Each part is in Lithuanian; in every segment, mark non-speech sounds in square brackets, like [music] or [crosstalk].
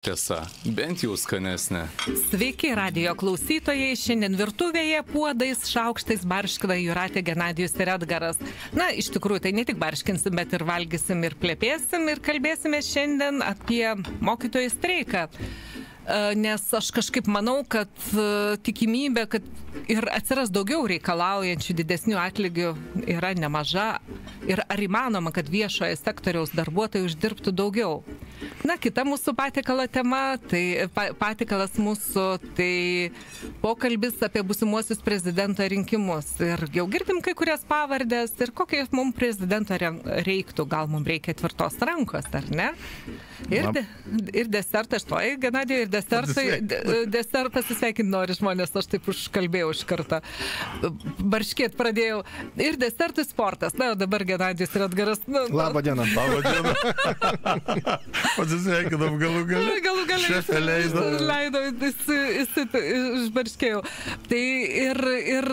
Tiesa, bent jau skanesnė. Sveiki, radio klausytojai. Šiandien virtuvėje puodais, šaukštais barškina Juratė Genadijus ir Edgaras. Na, iš tikrųjų, tai ne tik barškinsim, bet ir valgysim ir plėpėsim ir kalbėsime šiandien apie mokytojų streiką. E, Nes aš kažkaip manau, kad e, tikimybė, kad ir atsiras daugiau reikalaujančių didesnių atlygių yra nemaža. Ir ar įmanoma, kad viešoje sektoriaus darbuotojai uždirbtų daugiau? Na, kita mūsų patikalo tema, tai pa, patikalas mūsų, tai pokalbis apie busimuosius prezidento rinkimus. Ir jau girdim kai kurias pavardės ir kokie mums prezidento reiktų, gal mums reikia tvirtos rankos, ar ne? Ir, de, ir desertas, štoji, Genadijai, ir desertai, de, desert pasisveikinti nori žmonės, aš taip užkalbėjau iš karto. Barškėt pradėjau. Ir desertų sportas. Na, o dabar Genadijus ir atgaras. Nu, Labą dieną. Labą dieną. [laughs] Pasisveikinam galų galę. Galų galę Šefė leido. leido išbarškėjau. Tai ir, ir,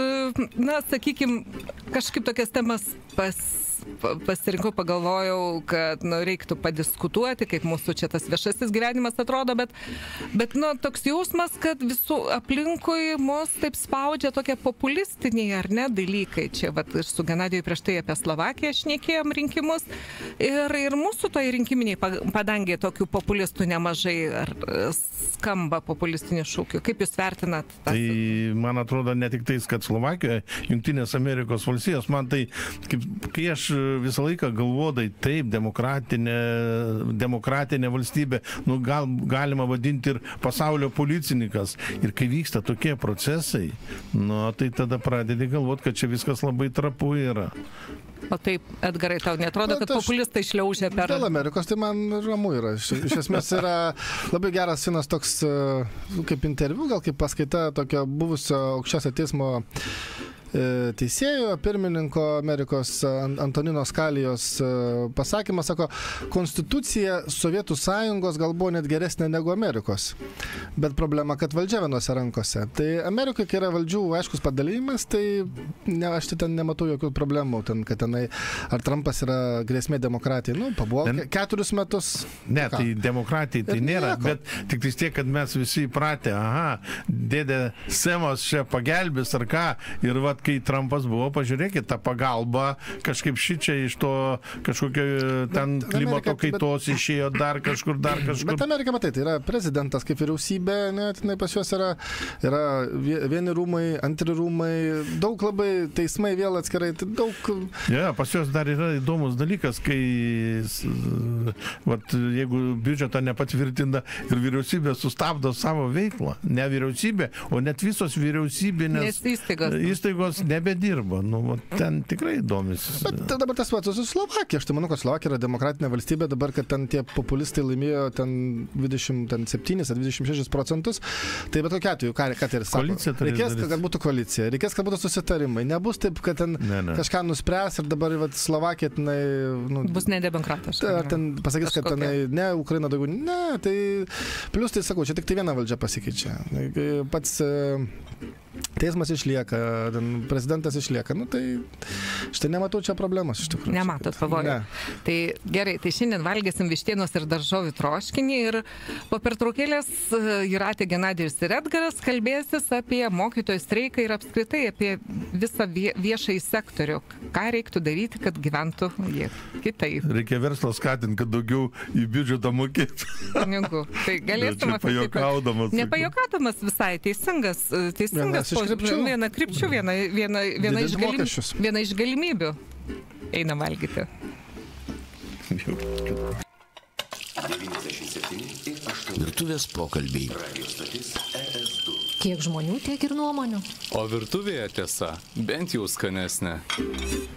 na, sakykim, kažkaip tokias temas pas pa- pasirinkau, pagalvojau, kad nu, reiktų padiskutuoti, kaip mūsų čia tas viešasis gyvenimas atrodo, bet, bet nu, toks jausmas, kad visų aplinkui mus taip spaudžia tokie populistiniai ar ne dalykai. Čia vat, ir su Genadiju prieš tai apie Slovakiją šnekėjom rinkimus ir, ir mūsų toje rinkiminiai pa- padangė tokių populistų nemažai ar skamba populistinių šūkių. Kaip Jūs vertinat tą? Tai man atrodo ne tik tais, kad Slovakijoje, Junktinės Amerikos valstijos, man tai, kaip, kai aš visą laiką galvodai, taip, demokratinė, demokratinė valstybė, nu, gal, galima vadinti ir pasaulio policininkas. Ir kai vyksta tokie procesai, nu, tai tada pradedi galvoti, kad čia viskas labai trapu yra. O taip, Edgarai, tau netrodo, kad aš- populistai šliaužia per... Dėl Amerikos tai man ramu yra. Iš, iš esmės yra labai geras sinas toks e, kaip interviu, gal kaip paskaita tokio buvusio aukščiausio teismo e, teisėjo, pirmininko Amerikos An- Antonino Skalijos e, pasakymas, sako, konstitucija Sovietų sąjungos gal buvo net geresnė negu Amerikos. Bet problema, kad valdžia vienose rankose. Tai Amerikoje, kai yra valdžių aiškus padalymas, tai ne, aš tai ten nematau jokių problemų, ten, kad tenai ar Trumpas yra grėsmė demokratijai. Nu, pabuvo Ne- ke- keturis metus. Ne, Ką? tai demokratijai tai Ir nėra, nieko. bet tik tais tiek, kad mes visi įpratę, aha, dėdė Semos čia pagelbės ar ką. Ir vad, kai Trumpas buvo, pažiūrėkit, ta pagalba kažkaip šičia iš to kažkokio ten Bet klimato Amerika- bet- kaitos išėjo dar kažkur, dar kažkur. Bet Amerika, matai, tai yra prezidentas kaip vyriausybė, net jinai pas juos yra, yra vie- vieni rūmai, antri rūmai, daug labai teismai vėl atskirai, tai daug... Ja, pas juos dar yra įdomus dalykas, kai, vat, jeigu biudžetą nepatvirtina ir vyriausybė sustabdo savo veiklą, ne vyriausybė, o net visos vyriausybinės Nes įstaigos. įstaigos nebedirba. Nu, vat, ten tikrai įdomis. Bet tai dabar tas pats su Slovakija. Aš tai manau, kad Slovakija yra demokratinė valstybė, dabar, kad ten tie populistai laimėjo ten 27 ar 26 procentus. Tai bet kokiu atveju, ką, ką tai ir sako. Koalicija Reikės, kad būtų koalicija, reikės, kad būtų susitarimai. Nebus taip, kad ten Ne, ne. kažką nuspręs ir dabar vat, Slovakija tenai... Nu, Bus nedemokratas. Tai Ar ten pasakys, kad Kažkokia. tenai ne, Ukraina daugiau. Ne, tai plus tai sakau, čia tik tai viena valdžia pasikeičia. Pats e, teismas išlieka, ten prezidentas išlieka. Nu tai štai nematau čia problemos iš tikrųjų. Nematot pavojų. Ne. Tai gerai, tai šiandien valgysim vištienos ir daržovių troškinį ir po pertraukėlės e, Juratė Genadijus ir Edgaras kalbėsis apie mokytojų streiką ir apskritai apie visą vie- viešąjį sektorių. Ką reiktų daryti, kad gyventų jie kitaip. Reikia verslą skatinti, kad daugiau į biudžetą mokėtų. Pinigų. Tai galėsim Čia pajokaudamas. Nepajokaudamas visai teisingas, e, teisingas viena krypčių, viena, viena, viena, iš galim, viena iš galimybių. Einam valgyti. Virtuvės pokalbiai. Kiek žmonių, tiek ir nuomonių. O virtuvėje tiesa, bent jau skanesnė.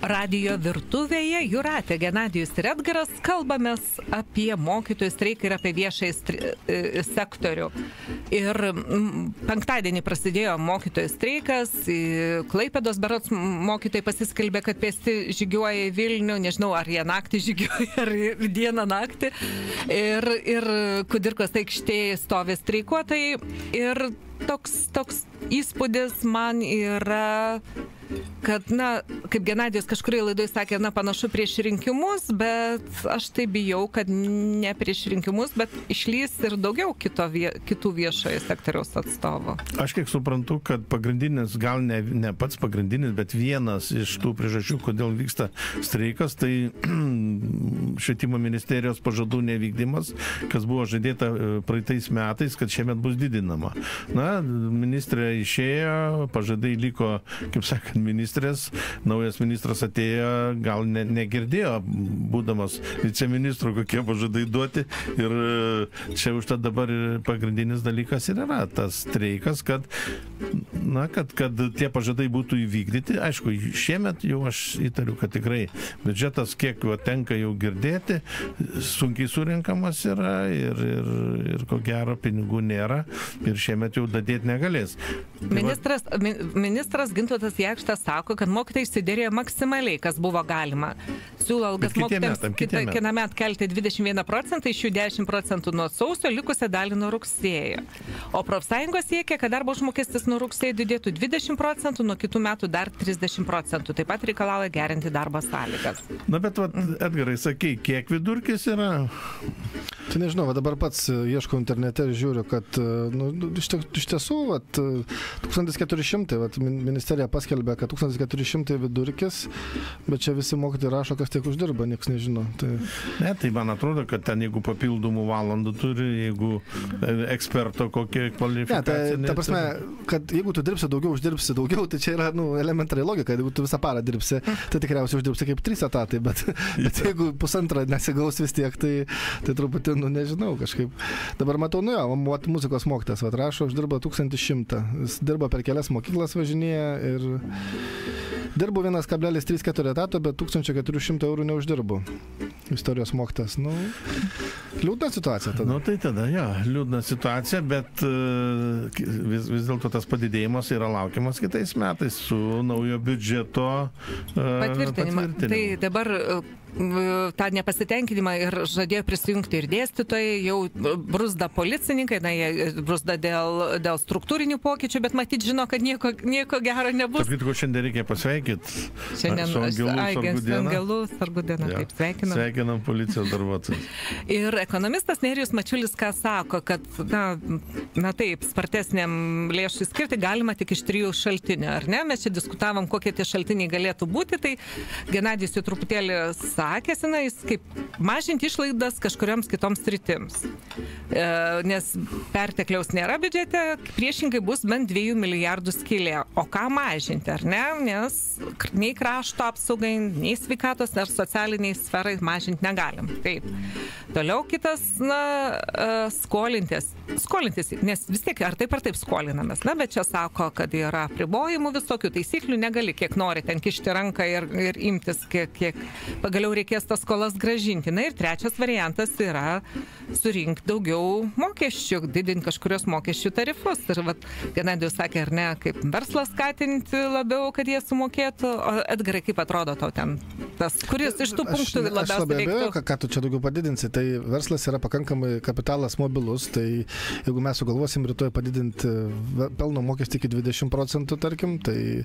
Radio virtuvėje Juratė Genadijus ir Edgaras kalbamės apie mokytojų streiką ir apie viešąjį stri- e, sektorių. Ir mm, penktadienį prasidėjo mokytojų streikas, Klaipėdos berots m- mokytojai pasiskelbė, kad pėsti žygiuoja į Vilnių, nežinau ar jie naktį [laughs] žygiuoja, ar ir dieną naktį. Ir, ir Kudirkos aikštėje stovi streikuotojai. Ir toks, toks įspūdis man yra kad, na, kaip Genadijus kažkurį laidoj sakė, na, panašu prieš rinkimus, bet aš tai bijau, kad ne prieš rinkimus, bet išlys ir daugiau vie, kitų viešojo sektoriaus atstovų. Aš kiek suprantu, kad pagrindinis, gal ne, ne pats pagrindinis, bet vienas iš tų priežasčių, kodėl vyksta streikas, tai [clears throat] švietimo ministerijos pažadų nevykdymas, kas buvo žadėta e, praeitais metais, kad šiemet bus didinama. Na, ministrė išėjo, pažadai liko, kaip sakant, ministrės, naujas ministras atėjo, gal ne, negirdėjo, būdamas viceministru, kokie pažadai duoti. Ir e, čia už tą dabar pagrindinis dalykas ir yra tas streikas, kad, na, kad, kad tie pažadai būtų įvykdyti. Aišku, šiemet jau aš įtariu, kad tikrai biudžetas, kiek jo tenka jau girdėti, sunkiai surinkamas yra ir, ir, ir ko gero pinigų nėra ir šiemet jau dadėti negalės. Tai Ministras, mi, ministras Gintotas Jekštas sako, kad mokytojai įsidėrėjo maksimaliai, kas buvo galima. Siūlo algas mokytojams kitą metą kelti 21 procentą, iš jų 10 procentų nuo sausio, likusią dalį nuo rugsėjo. O profsąjungos siekia, kad darbo užmokestis nuo rugsėjo didėtų 20 procentų, nuo kitų metų dar 30 procentų. Taip pat reikalauja gerinti darbo sąlygas. Na bet, vat, Edgarai, sakai, kiek vidurkis yra? Tai nežinau, va dabar pats e, ieškau internete ir žiūriu, kad e, nu, nu, iš, tie- iš tiesų vat, e, 1400, vat, min- ministerija paskelbė, kad 1400 vidurkis, bet čia visi mokytojai rašo, kas tiek uždirba, niekas nežino. Tai, Ne, tai man atrodo, kad ten jeigu papildomų valandų turi, jeigu e, eksperto kokia ne, tai, kvalifikacija. ta prasme, kad jeigu tu dirbsi daugiau, uždirbsi daugiau, tai čia yra nu, elementariai logika, jeigu tu visą parą dirbsi, tai tikriausiai uždirbsi kaip trys etatai, bet, [laughs] bet jeigu pusantrą nesigaus vis tiek, tai, tai truputį, nu nežinau, kažkaip. Dabar matau, nu jo, muzikos mokytas, va, rašo, uždirba 1100, jis dirba per kelias mokyklas važinėja ir Mm-hmm. Dirbu 1,34 etato, bet 1400 eurų neuždirbu. Istorijos mokytas, nu, liūdna situacija tada. Nu tai tada, jo, liūdna situacija, bet e, vis, vis dėlto tas padidėjimas yra laukiamas kitais metais su naujo biudžeto e. Tai patvirtinimu. dabar e, tą nepasitenkinimą ir žadėjo prisijungti ir dėstytojai, jau brusda policininkai, na, jie brusda dėl, dėl struktūrinių pokyčių, bet matyt žino, kad nieko, nieko gero nebus. Tarp kitko, šiandien reikia pasveikinti. Šiandien su sargų diena, Jo. taip sveikinam. Sveikinam policijos darbuotojus. [laughs] Ir ekonomistas Nerijus Mačiulis ką sako, kad, na, na taip, spartesniam lėšų skirti galima tik iš trijų šaltinių, ar ne? Mes čia diskutavom, kokie tie šaltiniai galėtų būti, tai Genadijus jau truputėlį sakėsi, na, jis kaip mažinti išlaidas kažkurioms kitoms sritims. E, nes pertekliaus nėra biudžete, priešingai bus bent 2 milijardų skilė. O ką mažinti, ar ne? Nes nei krašto apsaugai, nei sveikatos ar socialiniai sferai mažinti negalim. Taip. Toliau kitas, na, e, skolintis. Skolintis, nes vis tiek ar taip ar taip skolinamės. Na, bet čia sako, kad yra apribojimų visokių taisyklių, negali kiek nori ten kišti ranką ir, ir imtis, kiek, kiek pagaliau reikės tas skolas gražinti. Na ir trečias variantas yra surinkti daugiau mokesčių, didinti kažkurios mokesčių tarifus. Ir vat, Genadijus sakė, ar ne, kaip verslą skatinti labiau, kad jie sumokėtų. O Edgarai, kaip atrodo tau ten tas, kuris iš tų punktų aš, aš labiausiai labai abejoju, ką, ką tu čia daugiau padidinsi. Tai verslas yra pakankamai kapitalas mobilus. Tai jeigu mes sugalvosim rytoj padidinti ve- pelno mokestį iki 20 procentų, tarkim, tai,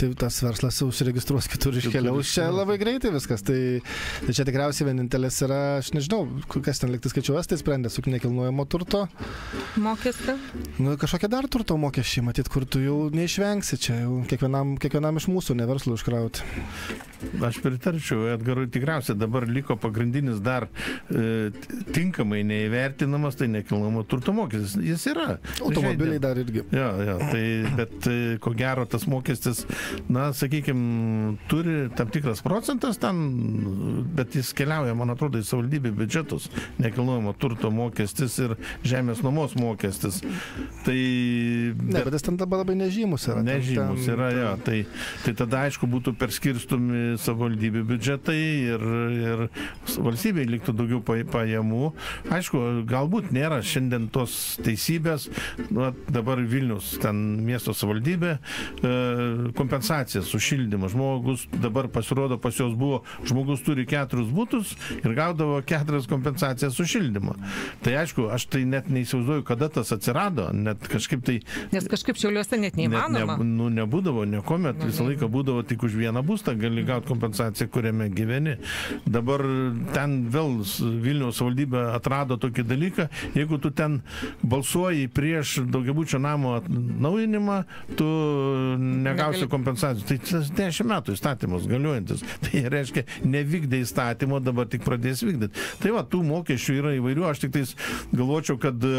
tai tas verslas jau užsiregistruos kitur iškeliaus. Čia labai greitai viskas. Tai, tai čia tikriausiai vienintelis yra, aš nežinau, kas ten likti skaičiuos, tai sprendė su nekilnojamo turto. Mokestį? Nu, kažkokie dar turto mokesčiai, matyt, kur tu jau neišvengsi. Čia jau kiekvienam, kiekvienam iš mūsų, ne verslų užkrauti. Aš pritarčiau, Edgarui tikriausiai dabar liko pagrindinis dar e, tinkamai neįvertinamas, tai nekilnojamo turto mokestis. Jis yra. Automobiliai dar irgi. Jo, jo, tai, bet e, ko gero tas mokestis, na, sakykime, turi tam tikras procentas ten, bet jis keliauja, man atrodo, į savivaldybę biudžetus, nekilnojamo turto mokestis ir žemės nuomos mokestis. Tai... Ne, bet jis ten dabar labai nežymus yra. Ten- Nežymus ten- yra, jo. Tai, tai tada, aišku, būtų perskirstomi savivaldybių biudžetai ir, ir valstybei liktų daugiau pa- pajamų. Aišku, galbūt nėra šiandien tos teisybės, nu, dabar Vilnius, ten miesto savaldybė, e, kompensacijas už šildymą. Žmogus dabar pasirodo pas jos buvo, žmogus turi keturis būtus ir gaudavo keturias kompensacijas už šildymą. Tai aišku, aš tai net neįsivaizduoju, kada tas atsirado, net kažkaip tai Nes kažkaip šiauliuose net Net ne, neįmanoma. nu, nebūdavo, niekuomet, visą laiką būdavo tik už vieną būstą, gali gauti kompensaciją, kuriame gyveni. Dabar ten vėl Vilniaus valdybė atrado tokį dalyką, jeigu tu ten balsuoji prieš daugiabučio namo atnaujinimą, tu negausi kompensacijų. Tai tas 10 metų įstatymas galiuojantis. [laughs] Tai reiškia, nevykdė įstatymo, dabar tik pradės vykdyti. Tai va, tų mokesčių yra įvairių, aš tik tais galvočiau, kad e,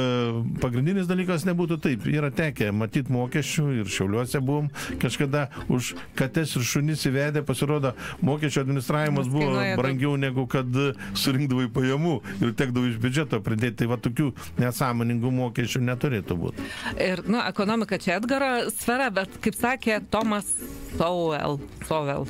pagrindinis dalykas nebūtų taip. Yra tekę matyti mokesčių ir šiauliuose buvom kažkada už kates ir šunis įvedę, pasirodo, mokesčio administravimas buvo Kainuoja daug. brangiau negu kad surinkdavai pajamų ir tekdavo iš biudžeto pridėti. Tai va tokių nesąmoningų mokesčių neturėtų būti. Ir, nu, ekonomika čia Edgaro sfera, bet, kaip sakė Tomas Sowell, Sowell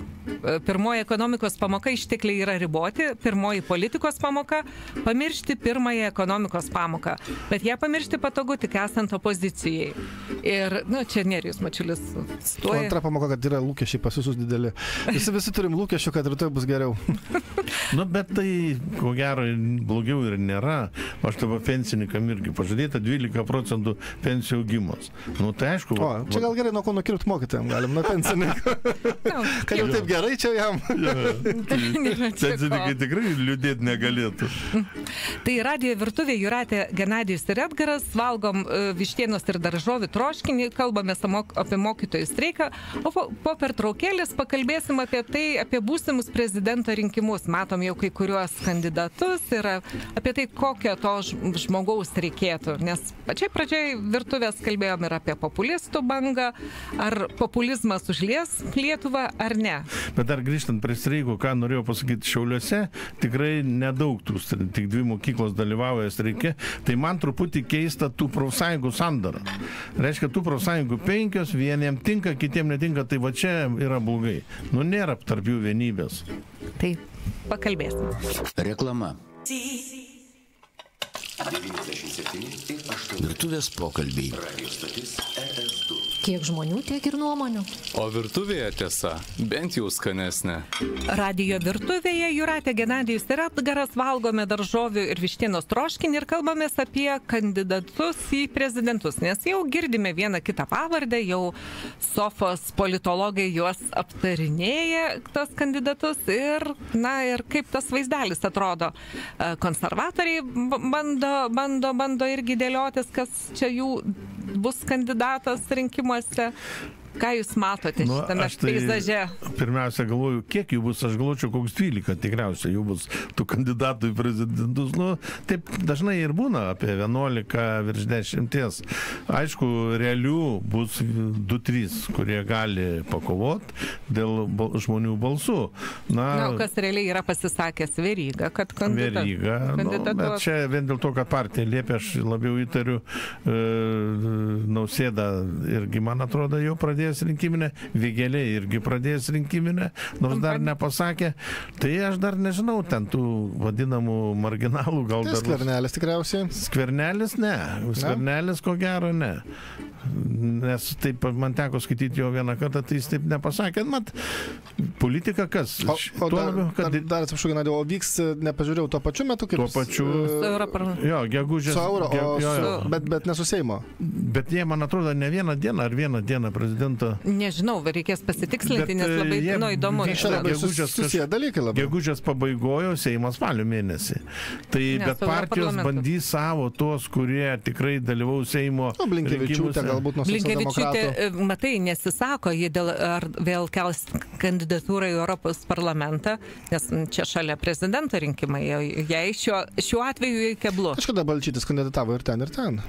pirmoji ekonomikos pamoka ištekliai yra riboti, pirmoji politikos pamoka - pamiršti pirmąją ekonomikos pamoką. Bet ją pamiršti patogu tik esant opozicijai. Ir, nu, čia Nerijus Mačiulis. O Stoja. antra pamoka, kad yra lūkesčiai pas visus dideli. Visi, visi turim lūkesčių, kad rytoj bus geriau. [laughs] Nu, bet tai, ko gero, blogiau ir nėra. O aš tavo pensininkam irgi pažadėta 12 procentų pensijų augimas. Nu, tai aišku, O, va- čia gal gerai nuo ko nukirpti mokytojams, galim nuo pensininkų. [laughs] Kad jau taip gerai čia jam. [laughs] čia ko. Pensininkai tikrai liūdėti negalėtų. [laughs] Tai radio virtuvė Juratė Genadijus ir Edgaras, valgom e, vištienos ir daržovių troškinį, kalbame apie mokytojų streiką, o po, po pertraukėlės pakalbėsim apie tai, apie būsimus prezidento rinkimus. Matom jau kai kuriuos kandidatus ir apie tai, kokio to žmogaus reikėtų. Nes pačiai pradžiai virtuvės kalbėjom ir apie populistų bangą, ar populizmas užlies Lietuvą ar ne. Bet dar grįžtant prie streiko, ką norėjau pasakyti, Šiauliuose tikrai nedaug tų, tik dvi mokyklos dalyvauja streike, tai man truputį keista tų profsąjungų sandara. Reiškia, tų profsąjungų penkios, vieniem tinka, kitiem netinka, tai va čia yra blogai. Nu, nėra tarp jų vienybės. Tai pakalbėsim. Reklama. Virtuvės pokalbiai. Kiek žmonių, tiek ir nuomonių. O virtuvėje tiesa, bent jau skanesnė. Radio virtuvėje Juratė Genadijus ir Edgaras valgome daržovių ir vištienos troškinį ir kalbamės apie kandidatus į prezidentus, nes jau girdime vieną kitą pavardę, jau Sofos politologai juos aptarinėja, tos kandidatus ir, na ir kaip tas vaizdelis atrodo. Konservatoriai bando, bando, bando irgi dėliotis, kas čia jų bus kandidatas rinkimuose. Ką jūs matote Nu, šitame tai peizaže? Pirmiausia, galvoju, kiek jų bus, aš galvočiau, koks 12 tikriausiai jų bus tų kandidatų į prezidentus. Nu, taip dažnai ir būna apie 11 virš 10. Aišku, realių bus 2-3, kurie gali pakovoti dėl bal, žmonių balsų. Na, Na, kas realiai yra pasisakęs Veryga, kad kandida- Veryga. Nu, bet kandidatuos. čia vien dėl to, kad partija liepia, aš labiau įtariu, e, nausėda irgi, man atrodo, jau pradėjęs rinkiminę, Vigelė irgi pradėjęs rinkiminę, nors dar nepasakė. Tai aš dar nežinau, ten tų vadinamų marginalų gal Tai dar. skvernelis tikriausiai. Skvernelis ne. Skvernelis ko gero ne. Nes taip man teko skaityti jo vieną kartą, tai jis taip nepasakė. Mat, politika kas? O, o dar, labiau, kad dar, dar atsiprašau, Genadė, o vyks, e, nepažiūrėjau, tuo pačiu metu kaip Tuo pačiu- Su e, Europarlamentu. Jo, gegužės. Su euro, ge- jo, jo. su, bet, bet ne su Seimo. Bet jie, man atrodo, ne vieną dieną ar vieną dieną prezidento. Nežinau, reikės pasitikslinti, Bet, nes e, labai jie nu, įdomu. Čia labai gegužės sus- susiję dalykai labai. Gegužės pabaigojo Seimas spalio mėnesį. Tai Ne, bet su partijos Europarlamentu. bandys savo tuos, kurie tikrai dalyvaus Seimo. Nu, Blinkevičiūtė galbūt nuo Blinkevičiūtė, e, matai, nesisako, ji dėl, ar vėl kels kandidatūrą į Europos parlamentą, nes čia šalia prezidento rinkimai, jai šiuo, šiuo atveju jai keblu. Kažkada Balčytis kandidatavo ir ten, ir ten.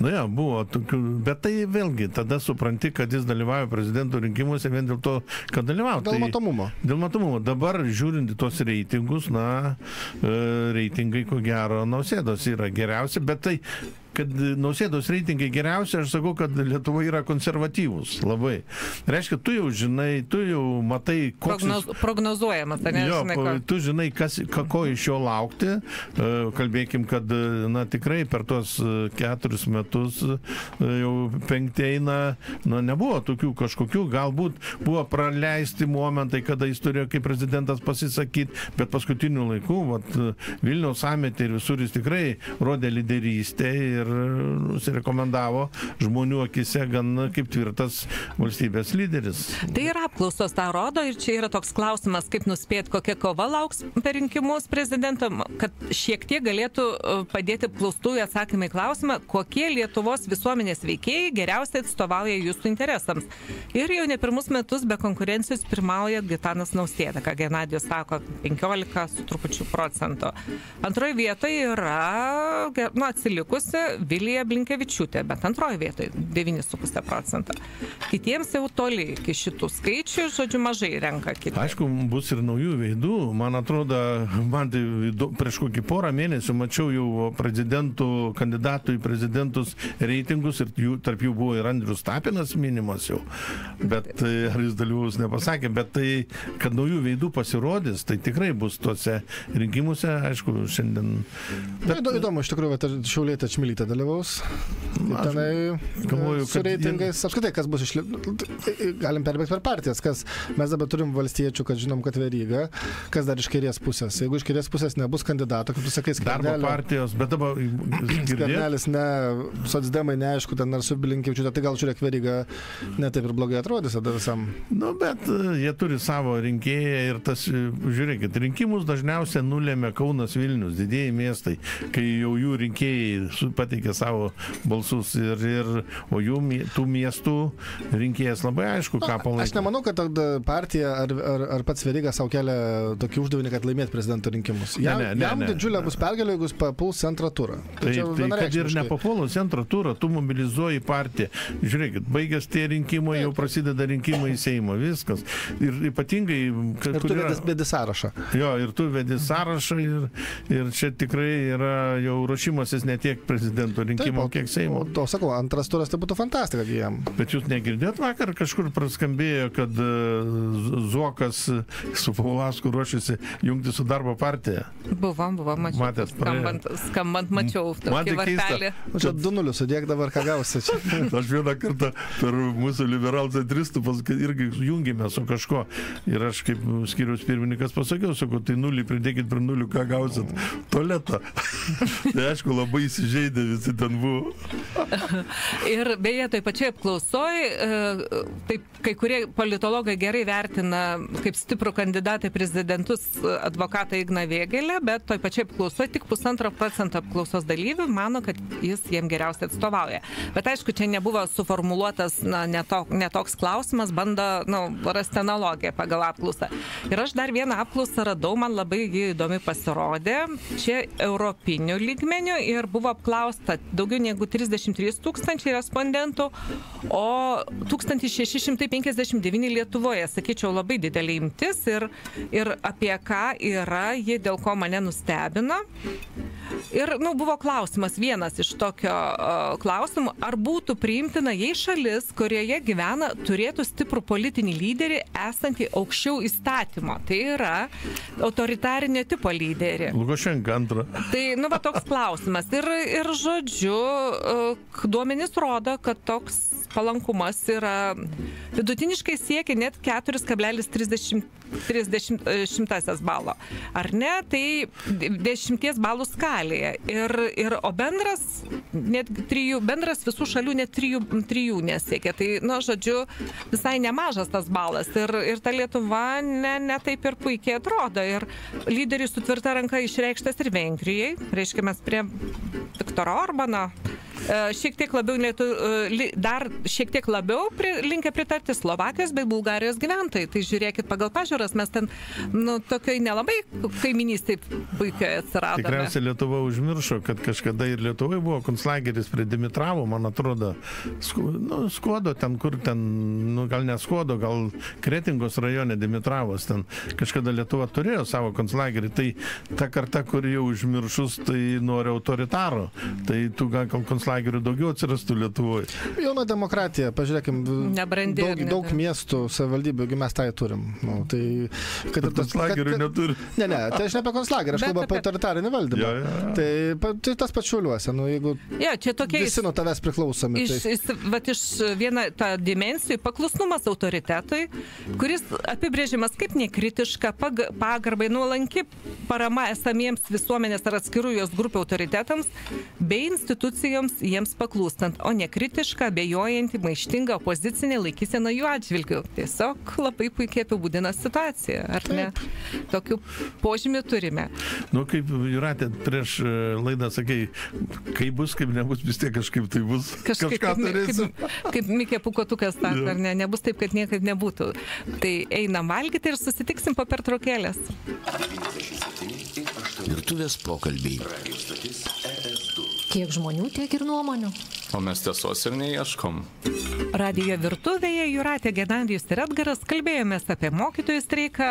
Nu jo, buvo tokių, bet tai vėlgi, tada supranti, kad jis dalyvauja prezidento rinkimuose vien dėl to, kad dalyvauja. Dėl tai, matomumo. Dėl matomumo. Dabar žiūrint į tos reitingus, na, e, reitingai ko gero nausėdos yra geriausi, bet tai kad nausėdos reitingai geriausia, aš sakau, kad Lietuva yra konservatyvus labai. Reiškia, tu jau žinai, tu jau matai, koks... Prognoz, prognozuojamas, tai Jo, nežinai, po- ko. tu žinai, kas, ka- ko iš jo laukti. E, Kalbėkim, kad, e, na, tikrai per tuos e, keturis metus jau penkti eina, na, nebuvo tokių kažkokių, galbūt buvo praleisti momentai, kada jis turėjo kaip prezidentas pasisakyti, bet paskutiniu laiku, vat, Vilniaus sametė ir visur jis tikrai rodė lyderystę ir nusirekomendavo žmonių akise gan kaip tvirtas valstybės lyderis. Tai yra apklausos tą rodo ir čia yra toks klausimas, kaip nuspėti, kokia kova lauks per rinkimus prezidentam, kad šiek tiek galėtų e, padėti apklaustųjų atsakymai klausimą, kokie Lietuvos visuomenės veikėjai geriausiai atstovauja jūsų interesams. Ir jau ne pirmus metus be konkurencijos pirmauja Gitanas Nausėda, ką Genadijus sako, 15 su trupučiu procento. Antroje vietoje yra, nu, atsilikusi Vilija Blinkevičiūtė, bet antroje vietoje 9,5 procento. Kitiems jau toli iki šitų skaičių, žodžiu, mažai renka kiti. Aišku, bus ir naujų veidų. Man atrodo, man tai prieš kokį porą mėnesių mačiau jau prezidentų, kandidatų į prezidentus reitingus ir jų, tarp jų buvo ir Andrius Tapinas minimas jau. Bet e, ar jis dalyvaus nepasakė, bet tai, kad naujų veidų pasirodys, tai tikrai bus tuose rinkimuose, aišku, šiandien. Bet... Įdomu, iš tikrųjų, Šiaulėtė Čmilytė dalyvaus. Tai Aš tenai galvoju, e, su kad jie- reitingais. Apskritai, kas bus iš... Galim perbėgti per partijas, kas mes dabar turim valstiečių, kad žinom, kad veryga, kas dar iš kairės pusės. Jeigu iš kairės pusės nebus kandidato, kaip tu sakai, Darbo partijos, bet dabar [clears throat] girdėt, Skvernelis, ne, socdemai, neaišku, ten ar su Bilinkievičiu, tai gal žiūrėk, veryga netaip ir blogai atrodys tada visam. Nu, bet e, jie turi savo rinkėją ir tas, e, žiūrėkit, rinkimus dažniausiai nulėmė Kaunas Vilnius, didėjai miestai, kai jau jų rinkėjai su- pateikė savo balsus ir, ir o jų tų miestų rinkėjas labai aišku, ką Aš palaiko. nemanau, kad partija ar, ar, ar pats Veryga savo kelia tokį uždavinį, kad laimėt prezidento rinkimus. Ne, Jam, ne, ne, jam ne. didžiulė bus pergalė, jeigu jis papuls antrą turą. Tai, čia tai kad ir į antrą turą, tu mobilizuoji partiją. Žiūrėkit, baigęs tie rinkimai, jau prasideda rinkimai į Seimą, viskas. Ir ypatingai, kad Ir tu vedi, vedi sąrašą. Jo, ir tu vedi sąrašą ir, ir čia tikrai yra jau ruošimasis ne tiek prezidento rinkimo, kiek Seimo. O, o sakau, antras turas tai būtų fantastika jam. Bet jūs negirdėt vakar kažkur praskambėjo, kad e, Zuokas su Paulasku ruošiasi jungti su darbo partija. Buvom, buvom, mačiau. Matėt, skambant, skambant mačiau Man tokį tai keista. varpelį. Nu, čia du nulius, sudėk dabar, ką gausi. [laughs] Aš vieną kartą per mūsų liberalų centristų irgi jungėme su kažko. Ir aš kaip skiriaus pirmininkas pasakiau, sakau, tai nulį pridėkit prie nulių, ką gausit. Tualetą. [laughs] tai aišku, labai įsižeidė visi ten buvo. Ir beje, tai pačiai apklausoj, e, taip, kai kurie politologai gerai vertina kaip stiprų kandidatą į prezidentus e, advokatą Igną Vėgelę, bet toj pačiai apklausoj tik pusantro procento apklausos dalyvių mano, kad jis jiem geriausiai atstovauja. Bet aišku, čia nebuvo suformuluotas na, neto, netoks klausimas, bando nu, rasti analogiją pagal apklausą. Ir aš dar vieną apklausą radau, man labai įdomi pasirodė. Čia europinių lygmenių ir buvo apklausta daugiau negu 33 tūkstančiai respondentų, o 1659 Lietuvoje, sakyčiau, labai didelė imtis ir, ir apie ką yra ji, dėl ko mane nustebino. Ir nu, buvo klausimas vienas iš tokio uh, klausimų, ar būtų priimtina, jei šalis, kurioje gyvena, turėtų stiprų politinį lyderį esantį aukščiau įstatymo. Tai yra autoritarinio tipo lyderį. Lukašenka antrą. Tai, nu, va toks klausimas. Ir, ir žodžiu, uh, duomenys rodo, kad toks palankumas yra vidutiniškai siekia net 4,30 30 šimtasias balo. Ar ne? Tai 10 balų skalėje. Ir, ir, o bendras, net trijų, bendras visų šalių net trijų, trijų nesiekia. Tai, nu, žodžiu, visai nemažas tas balas. Ir, ir ta Lietuva ne, ne taip ir puikiai atrodo. Ir lyderis su tvirta ranka išreikštas ir Vengrijai. Reiškia, mes prie Viktoro Orbano E, šiek tiek labiau, lietu, e, dar šiek tiek labiau pri, linkę pritarti Slovakijos bei Bulgarijos gyventojai. Tai žiūrėkit pagal pažiūras, mes ten, nu, tokiai nelabai kaiminystai puikiai atsiradome. Tikriausiai Lietuva užmiršo, kad kažkada ir Lietuvoje buvo konslageris prie Dimitravo, man atrodo, sku, nu, Skuodo, ten kur ten, nu, gal ne Skuodo, gal Kretingos rajone Dimitravos, ten kažkada Lietuva turėjo savo konslagerį, tai ta karta, kur jau užmiršus, tai nori autoritaro, tai tu gal konslagerį konslagerių daugiau atsirastų Lietuvoje. Jauna demokratija, pažiūrėkim, Nebrandi daug, daug nebe- miestų, savivaldybių, jeigu mes tai turim. Nu, tai, kad ir kad- neturi. Ne, ne, tai aš ne apie konslagerį, aš kalbu apie autoritarinį valdymą. Jo, jo. Tai, pa- tai tas pačiuliuose, nu, jeigu Ja, čia tokia visi nuo tavęs priklausomi. Iš, Tai, iš, vat, iš viena ta dimensijų paklusnumas autoritetui, kuris apibrėžimas kaip nekritiška, pag, pagarbai, nuolanki parama esamiems visuomenės ar atskirų jos grupių autoritetams bei institucijoms jiems paklūstant, o nekritiška, abejojanti, maištinga opozicinė laikysena jų atžvilgių. Tiesiog labai puikiai apibūdina situaciją, ar ne? Tokių požymių turime. Nu, kaip Juratė prieš e, laidą sakei, kaip bus, kaip nebus, vis tiek kažkaip tai bus. [laughs] Kažkaip, Kažką kaip, turėsim. kaip, kaip Mikė Pukotukas sako, ar ne, nebus taip, kad niekad nebūtų. Tai einam valgyti ir susitiksim po pertraukėlės. Virtuvės pokalbiai. Kiek žmonių, tiek ir nuomonių. O mes tiesos ir neieškom. Radijo virtuvėje Juratė Genadijus ir Edgaras kalbėjomės apie mokytojų streiką,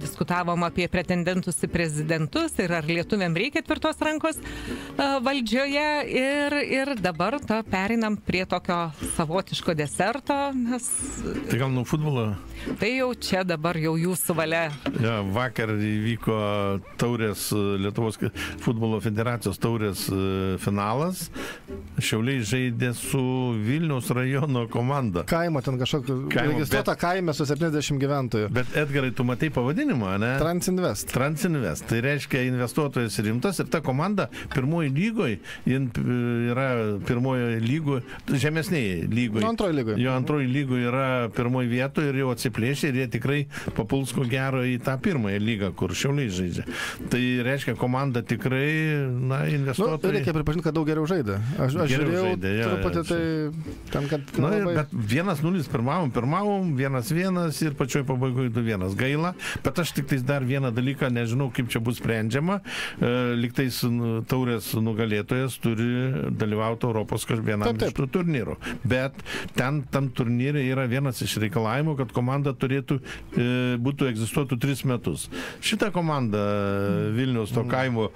diskutavom apie pretendentus į prezidentus ir ar lietuviam reikia tvirtos rankos a, valdžioje. Ir, ir dabar ta, perinam prie tokio savotiško deserto, nes Tai gal nuo futbolo? tai jau čia dabar jau jūsų valia. Ja, vakar įvyko taurės e, Lietuvos futbolo federacijos taurės e, finalas. Šiauliai žaidė su Vilniaus rajono komanda. kaimo ten kažkokio Kaimo, registruota kaime su 70 gyventojų. Bet Edgarai, tu matai pavadinimą, ne? Transinvest. Transinvest. Tai reiškia investuotojas rimtas ir ta komanda pirmoji lygoje, jin p- yra pirmoji lygoje, žemesnėje lygoje. Nu, antroji lygoje. Jo antroji lygoje yra pirmoji vietoje ir jau atsiplėšė ir jie tikrai papuls ko gero į tą pirmąją lygą, kur šiauliai žaidžia. Tai reiškia, komanda tikrai, na, Nu, investuotojai. reikia pripažinti, kad daug geriau žaidė. Aš, aš žiūrėjau jo, truputį tai ten, kad... Na, ir, nelabai- bet 1-0 pirmavom, pirmavom, 1-1 ir pačioj pabaigoje 2-1. Gaila, bet aš tik tais dar vieną dalyką nežinau, kaip čia bus sprendžiama. E, Liktais nu, taurės nugalėtojas turi dalyvauti Europos kažvienam Taip, taip. iš tų turnyrų. Bet ten tam turnyrė yra vienas iš reikalavimų, kad komanda turėtų, e, būtų egzistuotų 3 metus. Šitą komandą e, Vilniaus to kaimo,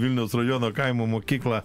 Vilniaus rajono kaimo mokykla,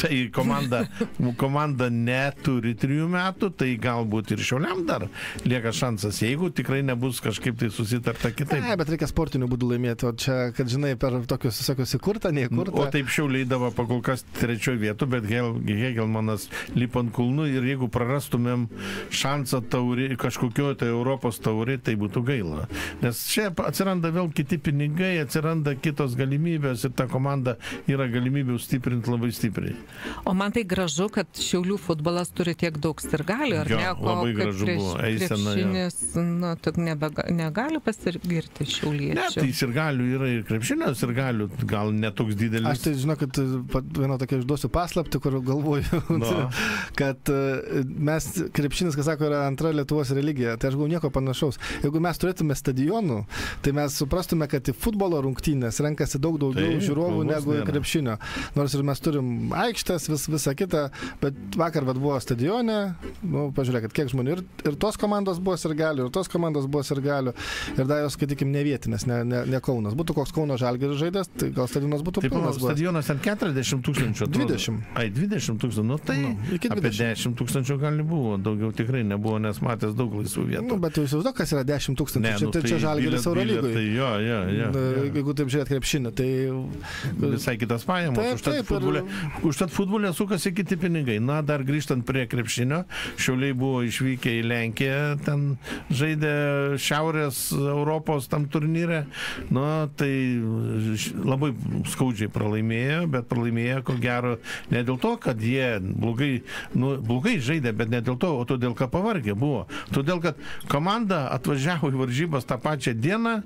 tai komanda, [laughs] komanda neturi trijų metų, tai galbūt ir šiauliam dar lieka šansas, jeigu tikrai nebus kažkaip tai susitarta kitaip. Ne, bet reikia sportiniu būdu laimėti, o čia, kad žinai, per tokius, visokius įkurtą, neįkurtą. O taip šiauliai davo pakol kas trečioje vietoje, bet Hegelmanas lipo ant kulnų ir jeigu prarastumėm šansą taurį, kažkokio tai Europos taurį, tai būtų gaila. Nes čia atsiranda vėl kiti pinigai, atsiranda kitos galimybės ir ta komanda yra galimybė stiprinti labai stipriai. O man tai gražu, kad Šiaulių futbolas turi tiek daug sirgalių, ar Jo, ne? labai kaip gražu buvo, eisena, jo. krepšinis, na, tik nebega, negali pasigirti Ne, šiauliečių. tai sirgalių yra ir krepšinio sirgalių, gal netoks didelis. Aš tai žinau, kad pa- vieną tokią išduosiu paslapti, kur galvoju, [laughs] Nu. kad e, mes, krepšinis, kas sako, yra antra Lietuvos religija. Tai aš galvoju nieko panašaus. Jeigu mes turėtume stadionų, tai mes suprastume, kad į futbolo rungtynės renkasi daug daugiau Taip, žiūrovų negu į krepšinio. Nors ir mes turim aikštės, vis, visą kitą, bet vakar vat, buvo stadione, nu, pažiūrėkit, kiek žmonių. Ir, ir tos komandos buvo ir galių, ir tos komandos buvo ir galių. Ir dar jos, skaitykim, ne vietinės, ne, ne, ne Kaunas. Būtų koks Kauno Žalgeris žaidęs, tai gal stadionas būtų Taip, pilnas. stadionas ten 40 tūkstančių. atrodo. 20. Ai, 20 tūkstančių. Nu, tai Nu, iki apie 20. 10 tūkstančių gal buvo, daugiau tikrai nebuvo, nes matęs daug laisvų vietų. Nu, bet jau įsivaizduok, kas yra 10 tūkstančių. Ne, čia, nu, tai, čia Žalgeris biliet- Eurolygoje. bilietai, Jo, jo, jo. Jo. Jeigu taip žiūrėt krepšinį, tai Visai kitas pajamos. Taip, Užtat taip, ir- futbolė, užtat futbolė sukasi kiti pinigai. Na, dar grįžtant prie krepšinio, šiauliai buvo išvykę į Lenkiją, ten žaidė Šiaurės Europos tam turnyre. Nu, tai labai skaudžiai pralaimėjo, bet pralaimėjo, ko gero, ne dėl to, kad jie blogai, nu, blogai žaidė, bet ne dėl to, o todėl, kad pavargę buvo. Todėl, kad komanda atvažiavo į varžybas tą pačią dieną,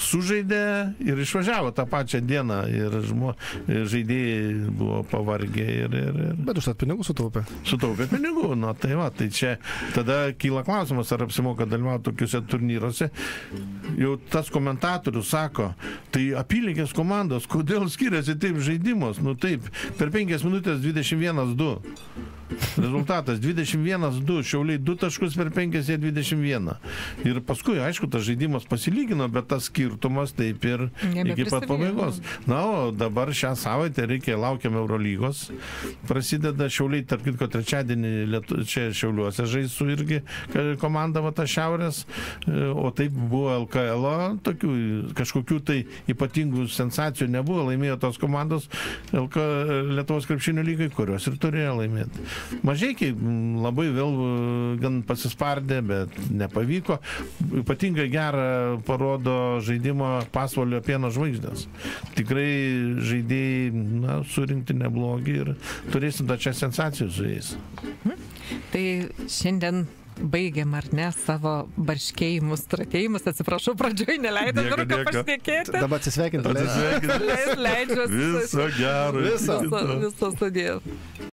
sužaidė ir išvažiavo tą pačią dieną. Ir žmo, žaidėjai buvo pavargę ir, ir, ir Bet už tą pinigų sutaupė. sutaupė pinigų. Na tai va, tai čia tada kyla klausimas, ar apsimoka dalyvauti tokiuose turnyruose. Jau tas komentatorius sako, tai apylygės komandos, kodėl skiriasi taip žaidimas? Nu taip, per 5 minutės 21-2. Rezultatas 21-2, šiauliai 2 taškus per 5, jie 21. Ir paskui, aišku, tas žaidimas pasilygino, bet tas skirtumas taip ir iki pat pabaigos. Na, o dabar šią savaitę reikia, laukiam Eurolygos. Prasideda šiauliai, tarp kitko, trečiadienį Lietu, čia šiauliuose žaisų irgi komanda va ta šiaurės, e, o taip buvo LKL, tokių kažkokių tai ypatingų sensacijų nebuvo, laimėjo tos komandos LK, Lietuvos krepšinio lygai, kurios ir turėjo laimėti. Mažiekiai labai vėl e, gan pasispardė, bet nepavyko. Ypatingai gerą parodo žaidimo pasvalio pieno žvaigždės. Tikrai žaidėjai na, surinkti neblogi ir turėsim tą čia sensacijų su jais. Tai šiandien baigiam ar ne savo barškėjimus, stratėjimus, atsiprašau, pradžioj neleidau Virko nieko. pašnekėti. Dabar atsisveikinti. Leidžiu. Viso gero. Viso. Viso, viso sudėjau.